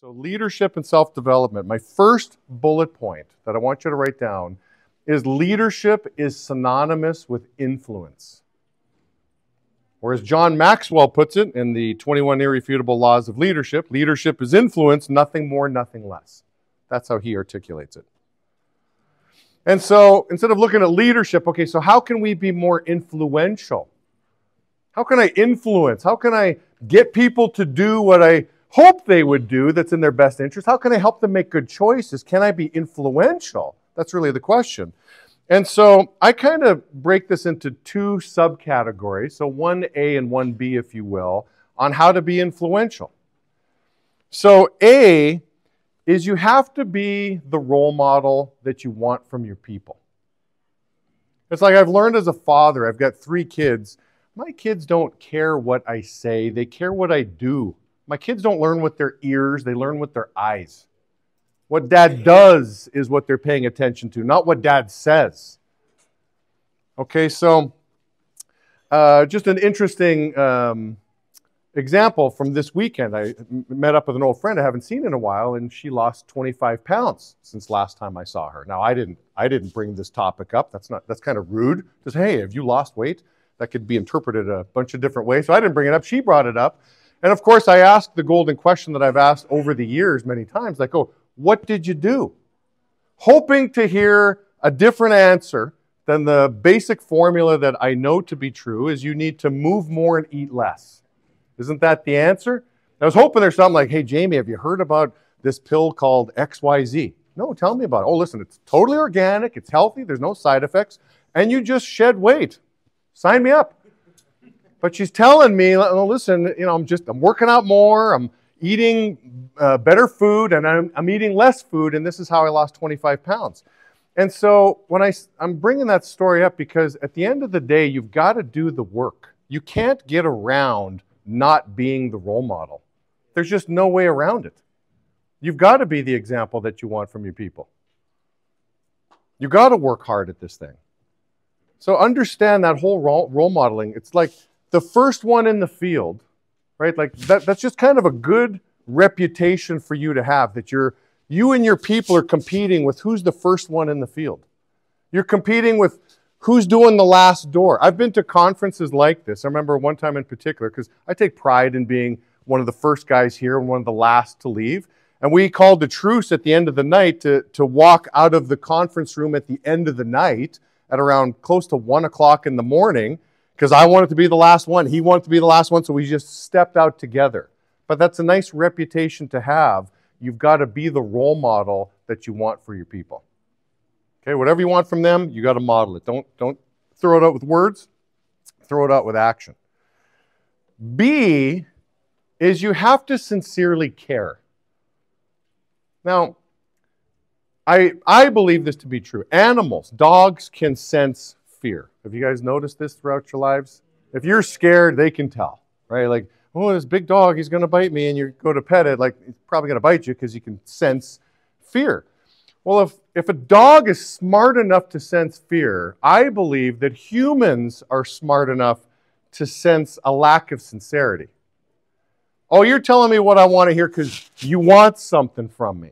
So, leadership and self development. My first bullet point that I want you to write down is leadership is synonymous with influence. Or as John Maxwell puts it in the 21 Irrefutable Laws of Leadership, leadership is influence, nothing more, nothing less. That's how he articulates it. And so instead of looking at leadership, okay, so how can we be more influential? How can I influence? How can I get people to do what I hope they would do that's in their best interest? How can I help them make good choices? Can I be influential? That's really the question. And so I kind of break this into two subcategories, so 1A and 1B, if you will, on how to be influential. So, A is you have to be the role model that you want from your people. It's like I've learned as a father, I've got three kids. My kids don't care what I say, they care what I do. My kids don't learn with their ears, they learn with their eyes. What dad does is what they're paying attention to, not what dad says. Okay, so uh, just an interesting um, example from this weekend. I met up with an old friend I haven't seen in a while, and she lost 25 pounds since last time I saw her. Now, I didn't, I didn't bring this topic up. That's not, that's kind of rude. Just hey, have you lost weight? That could be interpreted a bunch of different ways. So I didn't bring it up. She brought it up. And of course, I asked the golden question that I've asked over the years many times like, oh, what did you do? Hoping to hear a different answer than the basic formula that I know to be true is you need to move more and eat less. Isn't that the answer? I was hoping there's something like, hey, Jaime, have you heard about this pill called XYZ? No, tell me about it. Oh, listen, it's totally organic, it's healthy, there's no side effects, and you just shed weight. Sign me up. But she's telling me, listen, you know, I'm just, I'm working out more, I'm eating uh, better food, and I'm, I'm eating less food, and this is how I lost 25 pounds. And so when I, I'm bringing that story up because at the end of the day, you've got to do the work. You can't get around not being the role model. There's just no way around it. You've got to be the example that you want from your people. You've got to work hard at this thing. So understand that whole role, role modeling. It's like the first one in the field, right? Like that, that's just kind of a good reputation for you to have that you're you and your people are competing with who's the first one in the field. You're competing with who's doing the last door. I've been to conferences like this. I remember one time in particular because I take pride in being one of the first guys here and one of the last to leave. And we called a truce at the end of the night to, to walk out of the conference room at the end of the night at around close to one o'clock in the morning because I wanted to be the last one. He wanted to be the last one, so we just stepped out together. But that's a nice reputation to have. You've got to be the role model that you want for your people. Okay, whatever you want from them, you got to model it. Don't, don't throw it out with words, throw it out with action. B is you have to sincerely care. Now, I, I believe this to be true. Animals, dogs can sense fear. Have you guys noticed this throughout your lives? If you're scared, they can tell, right? Like, oh, this big dog, he's going to bite me, and you go to pet it, like, he's probably going to bite you because you can sense fear. Well, if, if a dog is smart enough to sense fear, I believe that humans are smart enough to sense a lack of sincerity. Oh, you're telling me what I want to hear because you want something from me.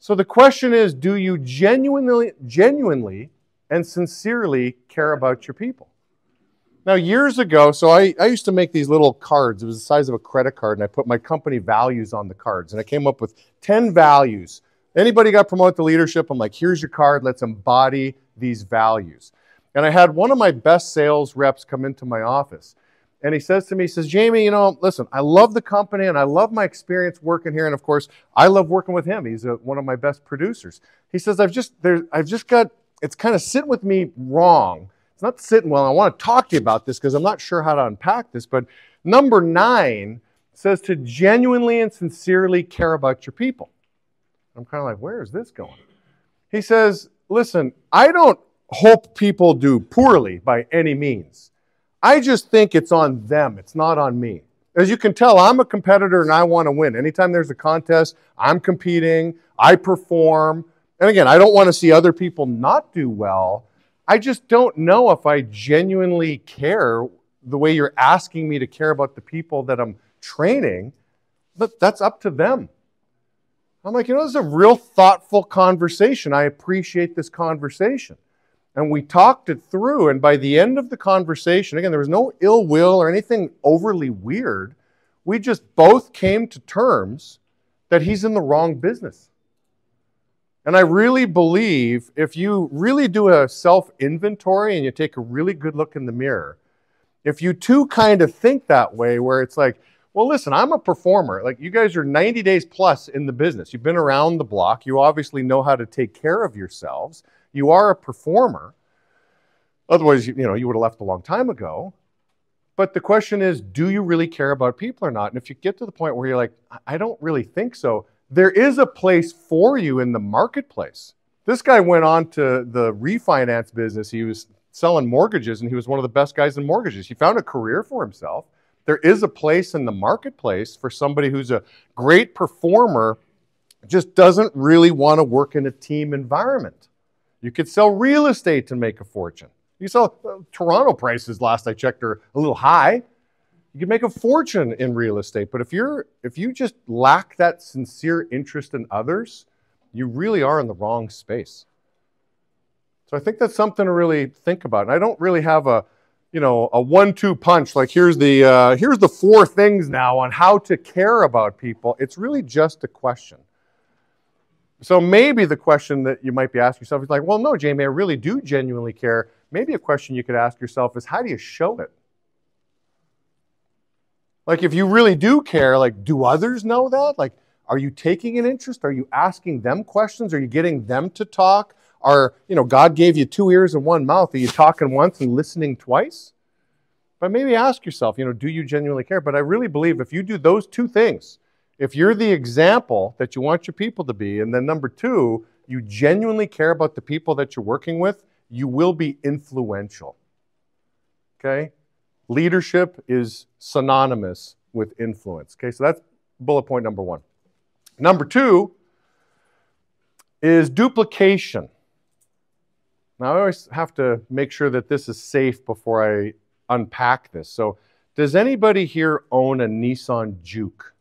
So the question is do you genuinely, genuinely and sincerely care about your people. Now, years ago, so I, I used to make these little cards. It was the size of a credit card, and I put my company values on the cards. And I came up with 10 values. Anybody got promoted to leadership? I'm like, here's your card. Let's embody these values. And I had one of my best sales reps come into my office. And he says to me, he says, Jaime, you know, listen, I love the company and I love my experience working here. And of course, I love working with him. He's a, one of my best producers. He says, I've just, there, I've just got it's kind of sitting with me wrong. It's not sitting well. I want to talk to you about this because I'm not sure how to unpack this. But number nine says to genuinely and sincerely care about your people. I'm kind of like, where is this going? He says, listen, I don't hope people do poorly by any means. I just think it's on them, it's not on me. As you can tell, I'm a competitor and I want to win. Anytime there's a contest, I'm competing, I perform, and again, I don't want to see other people not do well. I just don't know if I genuinely care the way you're asking me to care about the people that I'm training. But that's up to them. I'm like, you know, this is a real thoughtful conversation. I appreciate this conversation. And we talked it through. And by the end of the conversation, again, there was no ill will or anything overly weird. We just both came to terms that he's in the wrong business. And I really believe if you really do a self inventory and you take a really good look in the mirror, if you two kind of think that way, where it's like, well, listen, I'm a performer. Like, you guys are 90 days plus in the business. You've been around the block. You obviously know how to take care of yourselves. You are a performer. Otherwise, you know, you would have left a long time ago. But the question is, do you really care about people or not? And if you get to the point where you're like, I don't really think so, there is a place for you in the marketplace. This guy went on to the refinance business. He was selling mortgages and he was one of the best guys in mortgages. He found a career for himself there is a place in the marketplace for somebody who's a great performer, just doesn't really want to work in a team environment. You could sell real estate to make a fortune. You sell uh, Toronto prices last I checked are a little high. You can make a fortune in real estate, but if you're if you just lack that sincere interest in others, you really are in the wrong space. So I think that's something to really think about. And I don't really have a you know, a one-two punch. Like here's the uh, here's the four things now on how to care about people. It's really just a question. So maybe the question that you might be asking yourself is like, well, no, Jaime, I really do genuinely care. Maybe a question you could ask yourself is, how do you show it? Like, if you really do care, like, do others know that? Like, are you taking an interest? Are you asking them questions? Are you getting them to talk? Are, you know, God gave you two ears and one mouth. Are you talking once and listening twice? But maybe ask yourself, you know, do you genuinely care? But I really believe if you do those two things, if you're the example that you want your people to be, and then number two, you genuinely care about the people that you're working with, you will be influential. Okay? Leadership is synonymous with influence. Okay, so that's bullet point number one. Number two is duplication. Now, I always have to make sure that this is safe before I unpack this. So, does anybody here own a Nissan Juke?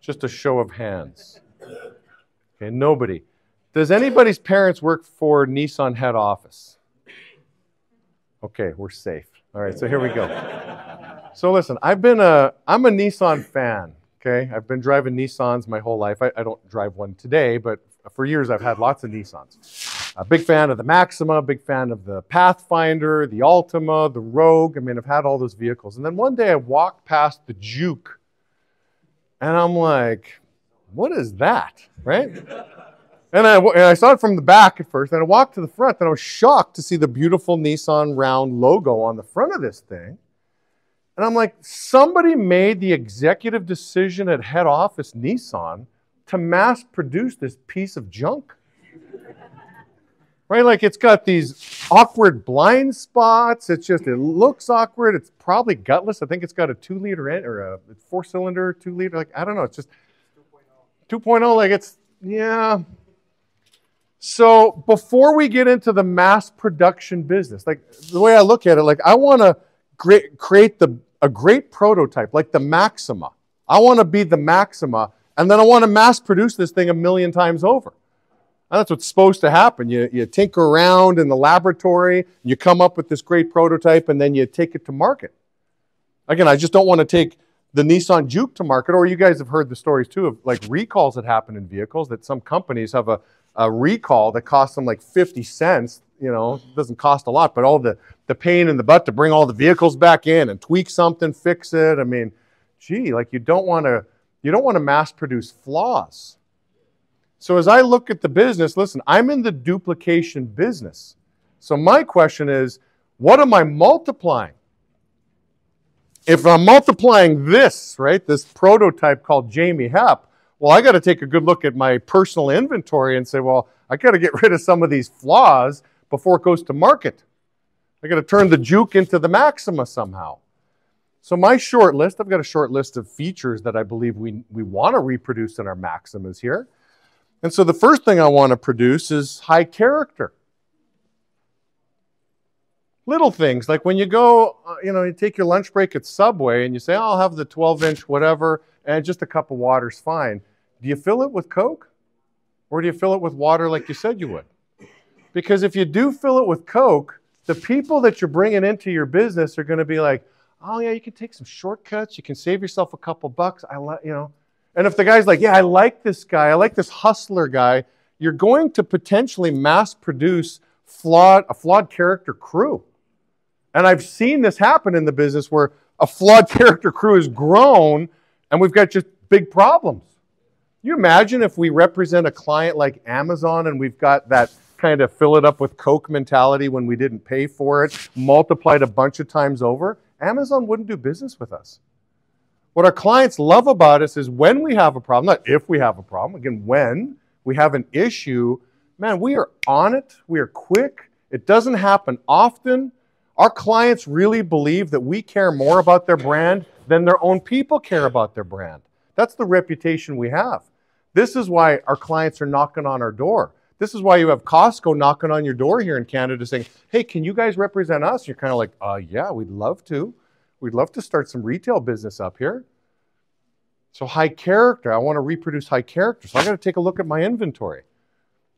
Just a show of hands. Okay, nobody. Does anybody's parents work for Nissan head office? Okay, we're safe. All right, so here we go. So listen, I've been a I'm a Nissan fan. Okay, I've been driving Nissans my whole life. I, I don't drive one today, but for years I've had lots of Nissans. A big fan of the Maxima, big fan of the Pathfinder, the Altima, the Rogue. I mean, I've had all those vehicles. And then one day I walked past the Juke, and I'm like, what is that? Right? And I, and I saw it from the back at first, and I walked to the front, and I was shocked to see the beautiful Nissan round logo on the front of this thing. And I'm like, somebody made the executive decision at head office Nissan to mass produce this piece of junk right? Like it's got these awkward blind spots. It's just, it looks awkward. It's probably gutless. I think it's got a two liter or a four cylinder, two liter. Like, I don't know. It's just 2.0. 2.0, like it's, yeah. So before we get into the mass production business, like the way I look at it, like I want to create the, a great prototype, like the Maxima. I want to be the Maxima, and then I want to mass produce this thing a million times over. And that's what's supposed to happen. You, you tinker around in the laboratory, you come up with this great prototype, and then you take it to market. Again, I just don't want to take the Nissan Juke to market, or you guys have heard the stories too of like recalls that happen in vehicles that some companies have a, a recall that costs them like 50 cents. You know, it doesn't cost a lot, but all the, the pain in the butt to bring all the vehicles back in and tweak something, fix it. I mean, gee, like you don't want to you don't want to mass produce flaws. So as I look at the business, listen, I'm in the duplication business. So my question is, what am I multiplying? If I'm multiplying this, right, this prototype called Jaime Hepp, well, I got to take a good look at my personal inventory and say, well, I got to get rid of some of these flaws before it goes to market. I got to turn the Juke into the Maxima somehow. So my short list, I've got a short list of features that I believe we, we want to reproduce in our Maximas here. And so the first thing I want to produce is high character. Little things like when you go, uh, you know, you take your lunch break at Subway and you say, oh, I'll have the 12 inch whatever, and just a cup of water's fine. Do you fill it with Coke? Or do you fill it with water like you said you would? Because if you do fill it with Coke, the people that you're bringing into your business are going to be like, oh yeah, you can take some shortcuts. You can save yourself a couple bucks. I like, you know. And if the guy's like, yeah, I like this guy. I like this hustler guy. You're going to potentially mass produce flawed, a flawed character crew. And I've seen this happen in the business where a flawed character crew has grown and we've got just big problems. You imagine if we represent a client like Amazon and we've got that kind of fill it up with Coke mentality when we didn't pay for it, multiplied a bunch of times over, Amazon wouldn't do business with us. What our clients love about us is when we have a problem, not if we have a problem, again, when we have an issue, man, we are on it, we are quick, it doesn't happen often. Our clients really believe that we care more about their brand than their own people care about their brand. That's the reputation we have. This is why our clients are knocking on our door. This is why you have Costco knocking on your door here in Canada saying, hey, can you guys represent us? You're kind of like, uh, yeah, we'd love to. We'd love to start some retail business up here. So high character, I want to reproduce high character. So I got to take a look at my inventory.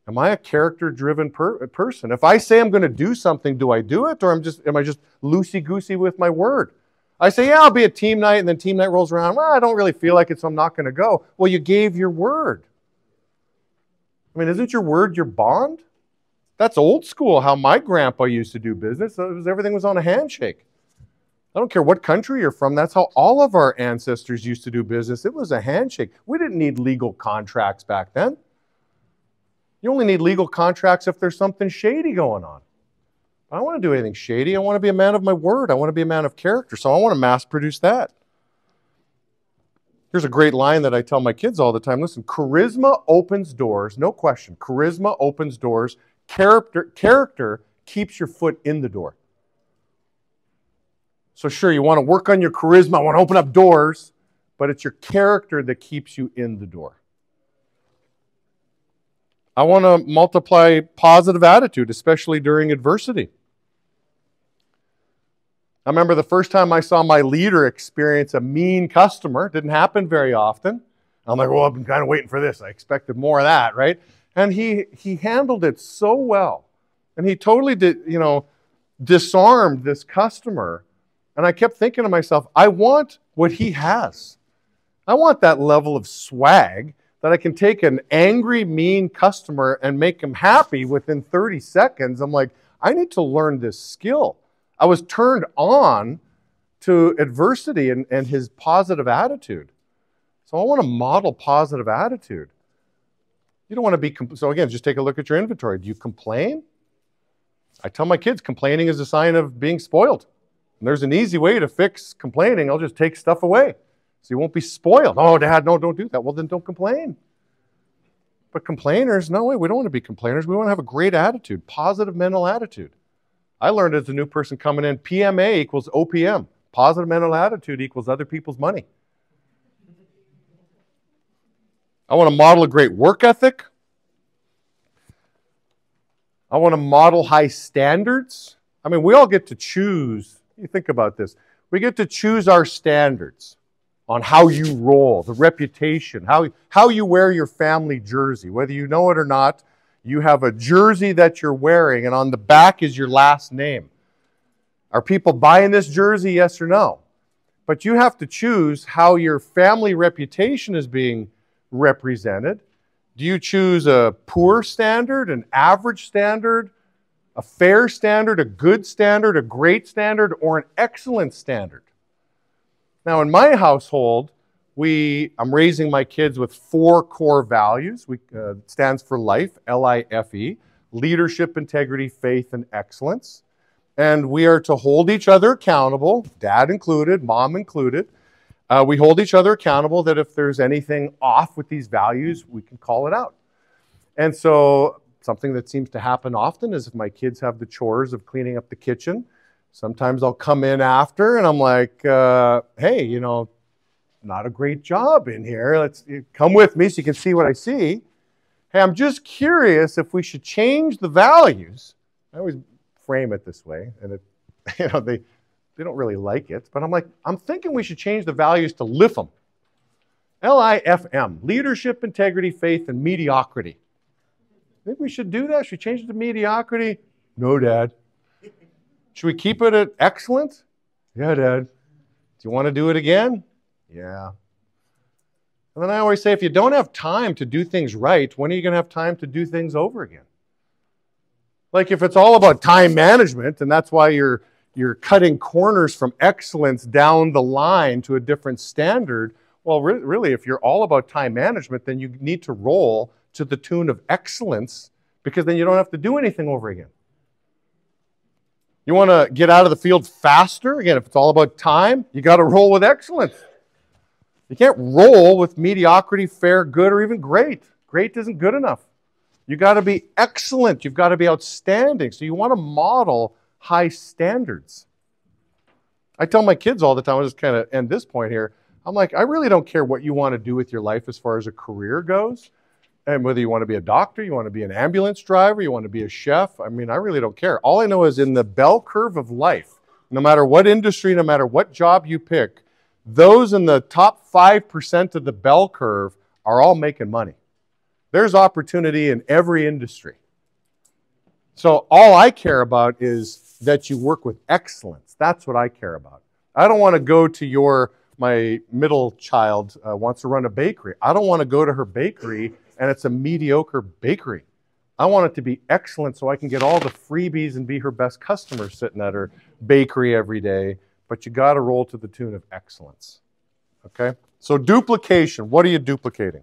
Am I a character-driven per person? If I say I'm going to do something, do I do it, or am just am I just loosey-goosey with my word? I say, yeah, I'll be at team night, and then team night rolls around. Well, I don't really feel like it, so I'm not going to go. Well, you gave your word. I mean, isn't your word your bond? That's old school. How my grandpa used to do business. Was, everything was on a handshake. I don't care what country you're from. That's how all of our ancestors used to do business. It was a handshake. We didn't need legal contracts back then. You only need legal contracts if there's something shady going on. I don't want to do anything shady. I want to be a man of my word. I want to be a man of character. So I want to mass produce that. Here's a great line that I tell my kids all the time. Listen, charisma opens doors, no question. Charisma opens doors. Character, character keeps your foot in the door. So, sure, you want to work on your charisma, I want to open up doors, but it's your character that keeps you in the door. I want to multiply positive attitude, especially during adversity. I remember the first time I saw my leader experience a mean customer. It didn't happen very often. I'm like, well, I've been kind of waiting for this. I expected more of that, right? And he he handled it so well. And he totally did, you know, disarmed this customer. And I kept thinking to myself, I want what he has. I want that level of swag that I can take an angry, mean customer and make him happy within 30 seconds. I'm like, I need to learn this skill. I was turned on to adversity and, and his positive attitude. So I want to model positive attitude. You don't want to be, so again, just take a look at your inventory. Do you complain? I tell my kids complaining is a sign of being spoiled. And there's an easy way to fix complaining. I'll just take stuff away. So you won't be spoiled. Oh, dad, no, don't do that. Well, then don't complain. But complainers, no way, we don't want to be complainers. We want to have a great attitude, positive mental attitude. I learned as a new person coming in, PMA equals OPM. Positive mental attitude equals other people's money. I want to model a great work ethic. I want to model high standards. I mean, we all get to choose. You think about this. We get to choose our standards on how you roll, the reputation, how, how you wear your family jersey. Whether you know it or not, you have a jersey that you're wearing, and on the back is your last name. Are people buying this jersey, yes or no? But you have to choose how your family reputation is being represented. Do you choose a poor standard, an average standard, a fair standard, a good standard, a great standard, or an excellent standard? Now, in my household, we, I'm raising my kids with four core values. We uh, stands for life, L-I-F-E, leadership, integrity, faith, and excellence. And we are to hold each other accountable, dad included, mom included. Uh, we hold each other accountable that if there's anything off with these values, we can call it out. And so, something that seems to happen often is if my kids have the chores of cleaning up the kitchen, Sometimes I'll come in after and I'm like, uh, hey, you know, not a great job in here. Let's come with me so you can see what I see. Hey, I'm just curious if we should change the values. I always frame it this way, and it, you know, they, they don't really like it, but I'm like, I'm thinking we should change the values to lift them. L I F M leadership, integrity, faith, and mediocrity. Think we should do that? Should we change it to mediocrity? No, Dad. Should we keep it at excellent? Yeah, Dad. Do you want to do it again? Yeah. And then I always say if you don't have time to do things right, when are you going to have time to do things over again? Like if it's all about time management and that's why you're you're cutting corners from excellence down the line to a different standard, well re- really if you're all about time management then you need to roll to the tune of excellence because then you don't have to do anything over again. You want to get out of the field faster? Again, if it's all about time, you got to roll with excellence. You can't roll with mediocrity, fair, good, or even great. Great isn't good enough. You got to be excellent. You've got to be outstanding. So you want to model high standards. I tell my kids all the time, I'll just kind of end this point here. I'm like, I really don't care what you want to do with your life as far as a career goes. And whether you want to be a doctor, you want to be an ambulance driver, you want to be a chef, I mean, I really don't care. All I know is in the bell curve of life, no matter what industry, no matter what job you pick, those in the top 5% of the bell curve are all making money. There's opportunity in every industry. So all I care about is that you work with excellence. That's what I care about. I don't want to go to your, my middle child uh, wants to run a bakery. I don't want to go to her bakery and it's a mediocre bakery. I want it to be excellent so I can get all the freebies and be her best customer sitting at her bakery every day. But you got to roll to the tune of excellence. Okay? So, duplication. What are you duplicating?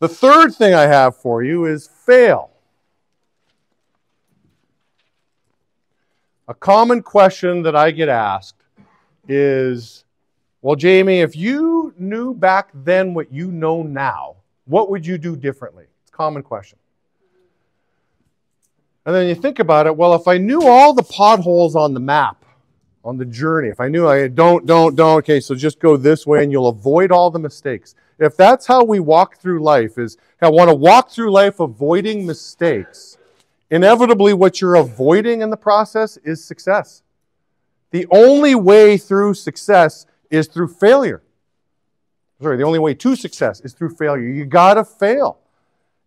The third thing I have for you is fail. A common question that I get asked is well, Jaime, if you knew back then what you know now, what would you do differently? It's a common question. And then you think about it, well, if I knew all the potholes on the map, on the journey, if I knew I don't, don't, don't, okay, so just go this way and you'll avoid all the mistakes. If that's how we walk through life, is I want to walk through life avoiding mistakes, inevitably what you're avoiding in the process is success. The only way through success is through failure. Sorry, the only way to success is through failure. You got to fail.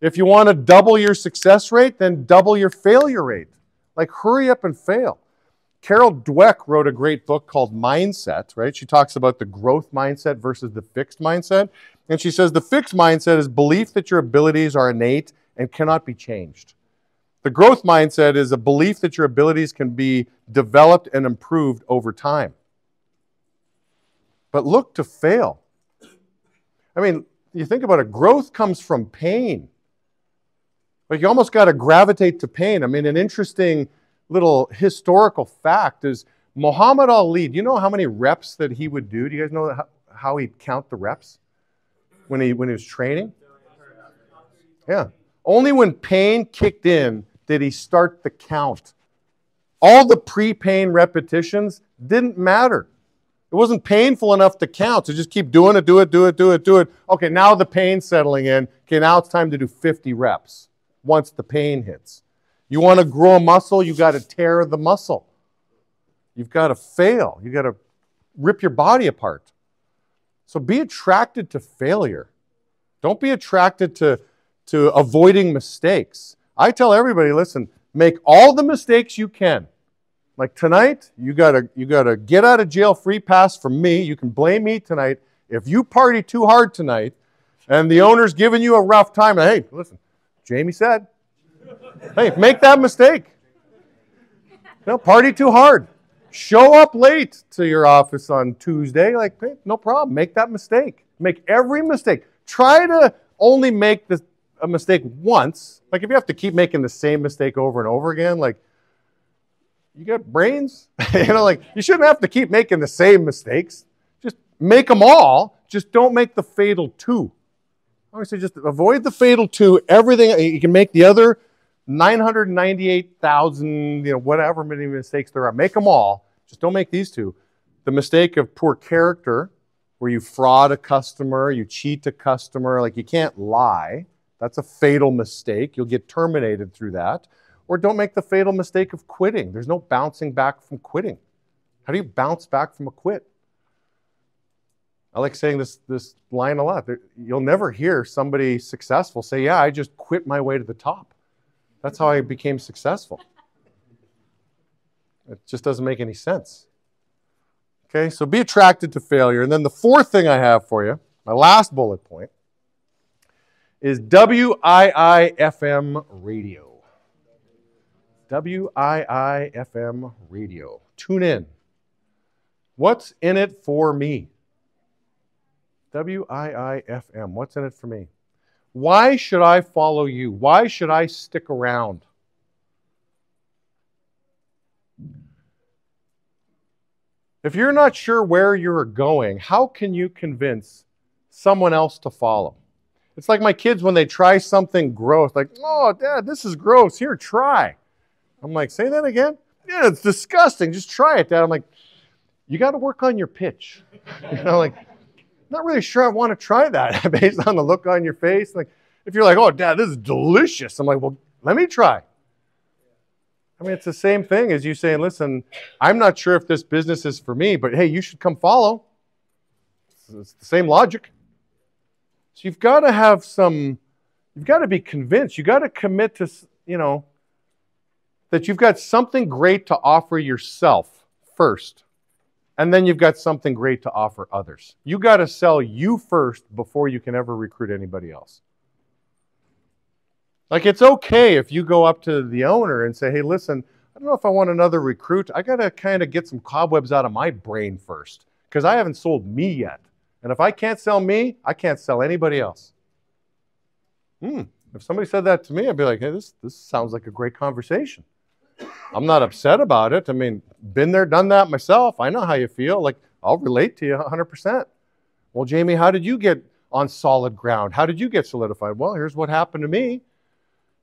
If you want to double your success rate, then double your failure rate. Like, hurry up and fail. Carol Dweck wrote a great book called Mindset, right? She talks about the growth mindset versus the fixed mindset. And she says the fixed mindset is belief that your abilities are innate and cannot be changed. The growth mindset is a belief that your abilities can be developed and improved over time but look to fail. I mean, you think about it, growth comes from pain. Like you almost got to gravitate to pain. I mean, an interesting little historical fact is Muhammad Ali. Do you know how many reps that he would do? Do you guys know how, he'd count the reps when he when he was training? Yeah. Only when pain kicked in did he start the count. All the pre-pain repetitions didn't matter. It wasn't painful enough to count. So just keep doing it, do it, do it, do it, do it. Okay, now the pain's settling in. Okay, now it's time to do 50 reps once the pain hits. You want to grow a muscle, you got to tear the muscle. You've got to fail. You've got to rip your body apart. So be attracted to failure. Don't be attracted to, to avoiding mistakes. I tell everybody listen, make all the mistakes you can. Like tonight, you gotta you gotta get out of jail free pass from me. You can blame me tonight. If you party too hard tonight, and the owner's giving you a rough time, hey, listen, Jaime said, hey, make that mistake. No, party too hard. Show up late to your office on Tuesday. Like, hey, no problem. Make that mistake. Make every mistake. Try to only make the, a mistake once. Like, if you have to keep making the same mistake over and over again, like, you got brains? you know, like you shouldn't have to keep making the same mistakes. Just make them all. Just don't make the fatal two. I would say just avoid the fatal two. Everything uh, you can make the other 998,000, you know, whatever many mistakes there are. Make them all. Just don't make these two. The mistake of poor character, where you fraud a customer, you cheat a customer, like you can't lie. That's a fatal mistake. You'll get terminated through that. Or don't make the fatal mistake of quitting. There's no bouncing back from quitting. How do you bounce back from a quit? I like saying this, this line a lot. You'll never hear somebody successful say, Yeah, I just quit my way to the top. That's how I became successful. It just doesn't make any sense. Okay, so be attracted to failure. And then the fourth thing I have for you, my last bullet point, is WIIFM radio. WIIFM radio. Tune in. What's in it for me? WIIFM. What's in it for me? Why should I follow you? Why should I stick around? If you're not sure where you're going, how can you convince someone else to follow? It's like my kids when they try something gross, like, oh, dad, this is gross. Here, try. I'm like, say that again? Yeah, it's disgusting. Just try it, dad. I'm like, you got to work on your pitch. you know, like, not really sure I want to try that based on the look on your face. Like, if you're like, oh, dad, this is delicious. I'm like, well, let me try. I mean, it's the same thing as you saying, listen, I'm not sure if this business is for me, but hey, you should come follow. It's the same logic. So you've got to have some, you've got to be convinced. You've got to commit to, you know, that you've got something great to offer yourself first. And then you've got something great to offer others. You got to sell you first before you can ever recruit anybody else. Like it's okay if you go up to the owner and say, hey, listen, I don't know if I want another recruit. I got to kind of get some cobwebs out of my brain first because I haven't sold me yet. And if I can't sell me, I can't sell anybody else. Hmm. If somebody said that to me, I'd be like, hey, this, this sounds like a great conversation. I'm not upset about it. I mean, been there, done that myself. I know how you feel. Like, I'll relate to you 100%. Well, Jaime, how did you get on solid ground? How did you get solidified? Well, here's what happened to me.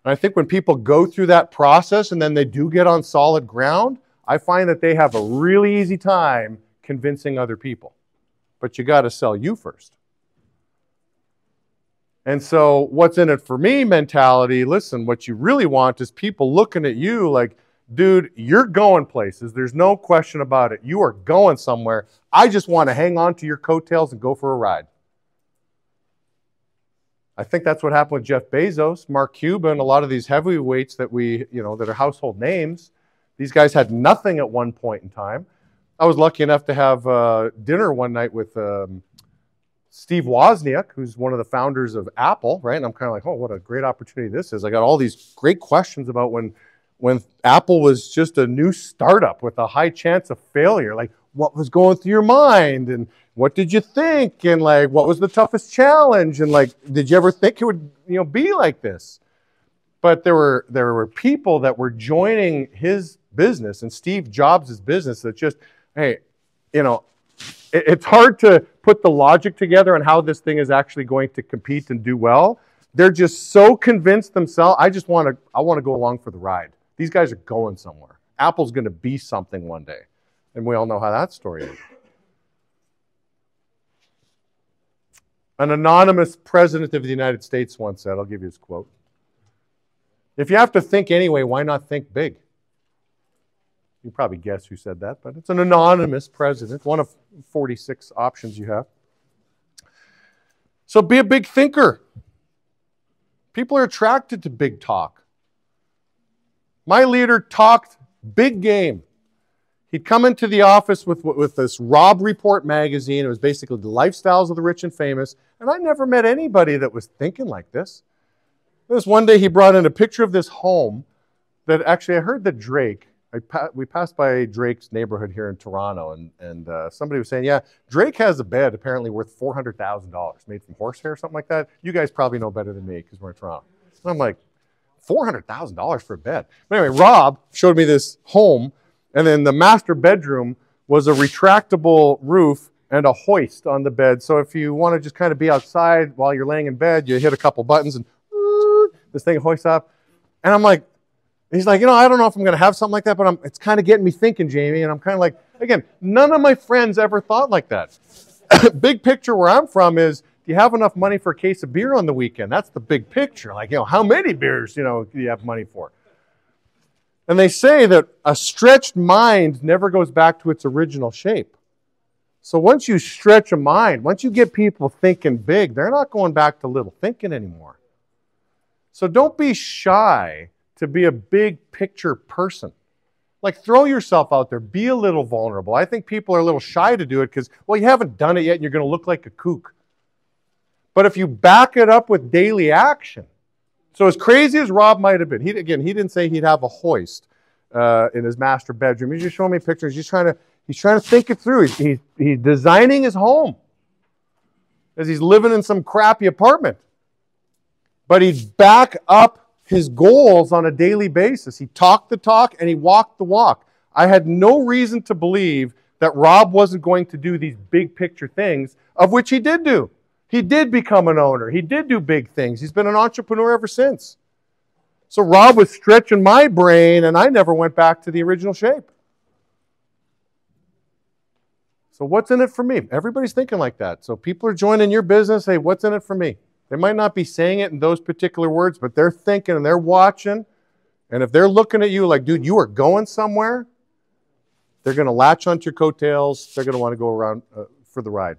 And I think when people go through that process and then they do get on solid ground, I find that they have a really easy time convincing other people. But you got to sell you first. And so, what's in it for me mentality listen, what you really want is people looking at you like, dude, you're going places. There's no question about it. You are going somewhere. I just want to hang on to your coattails and go for a ride. I think that's what happened with Jeff Bezos, Mark Cuban, a lot of these heavyweights that we, you know, that are household names. These guys had nothing at one point in time. I was lucky enough to have uh, dinner one night with um, Steve Wozniak, who's one of the founders of Apple, right? And I'm kind of like, oh, what a great opportunity this is. I got all these great questions about when, when Apple was just a new startup with a high chance of failure. Like, what was going through your mind? And what did you think? And like, what was the toughest challenge? And like, did you ever think it would, you know, be like this? But there were there were people that were joining his business and Steve Jobs' business that just, hey, you know, it, it's hard to put the logic together on how this thing is actually going to compete and do well. They're just so convinced themselves. I just want to I want to go along for the ride. These guys are going somewhere. Apple's going to be something one day. And we all know how that story is. An anonymous president of the United States once said, I'll give you his quote. If you have to think anyway, why not think big? You probably guess who said that, but it's an anonymous president, one of 46 options you have. So be a big thinker. People are attracted to big talk. My leader talked big game. He'd come into the office with, with this Robb Report magazine. It was basically the lifestyles of the rich and famous. And I never met anybody that was thinking like this. This one day he brought in a picture of this home that actually I heard that Drake, pa- we passed by Drake's neighborhood here in Toronto, and, and uh, somebody was saying, yeah, Drake has a bed apparently worth $400,000 made from horsehair or something like that. You guys probably know better than me because we're in Toronto. And I'm like, $400,000 for a bed. But anyway, Rob showed me this home and then the master bedroom was a retractable roof and a hoist on the bed. So if you want to just kind of be outside while you're laying in bed, you hit a couple buttons and this thing hoists up. And I'm like, he's like, you know, I don't know if I'm going to have something like that, but I'm, it's kind of getting me thinking, Jaime. And I'm kind of like, again, none of my friends ever thought like that. big picture where I'm from is, you have enough money for a case of beer on the weekend? That's the big picture. Like, you know, how many beers, you know, do you have money for? And they say that a stretched mind never goes back to its original shape. So once you stretch a mind, once you get people thinking big, they're not going back to little thinking anymore. So don't be shy to be a big picture person. Like throw yourself out there, be a little vulnerable. I think people are a little shy to do it because, well, you haven't done it yet and you're going to look like a kook. But if you back it up with daily action, so as crazy as Rob might have been, he, again, he didn't say he'd have a hoist uh, in his master bedroom. He's just showing me pictures. He's trying to, he's trying to think it through. He's, he's, he's designing his home as he's living in some crappy apartment. But he'd back up his goals on a daily basis. He talked the talk and he walked the walk. I had no reason to believe that Rob wasn't going to do these big picture things, of which he did do. He did become an owner. He did do big things. He's been an entrepreneur ever since. So Rob was stretching my brain, and I never went back to the original shape. So, what's in it for me? Everybody's thinking like that. So, people are joining your business. Hey, what's in it for me? They might not be saying it in those particular words, but they're thinking and they're watching. And if they're looking at you like, dude, you are going somewhere, they're going to latch onto your coattails. They're going to want to go around uh, for the ride.